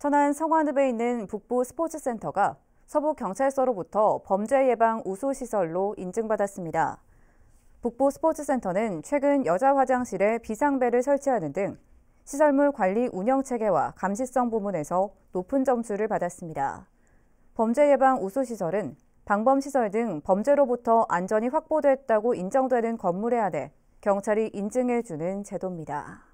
천안 성완읍에 있는 북부 스포츠센터가 서부경찰서로부터 범죄 예방 우수 시설로 인증받았습니다. 북부 스포츠센터는 최근 여자 화장실에 비상벨을 설치하는 등 시설물 관리 운영 체계와 감시성 부문에서 높은 점수를 받았습니다. 범죄 예방 우수 시설은 방범 시설 등 범죄로부터 안전이 확보됐다고 인정되는 건물에 한해 경찰이 인증해주는 제도입니다.